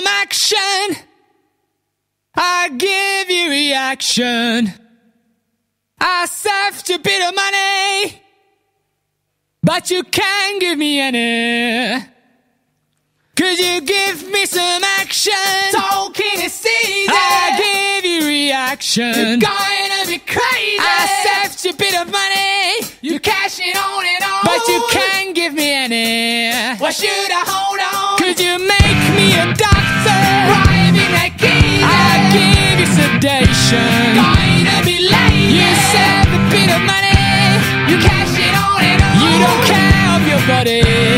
some action. I give you reaction. I saved a bit of money, but you can't give me any. Could you give me some action? Talking is easy. I give you reaction. You're gonna be crazy. I saved you a bit of money, You cash it on and on. but you can't give me any. Why should I hold on? Could you make me a doctor? Driving that key. I give you sedation. Gonna be late. You save a bit of money. You cash it on and on. You don't care of your body.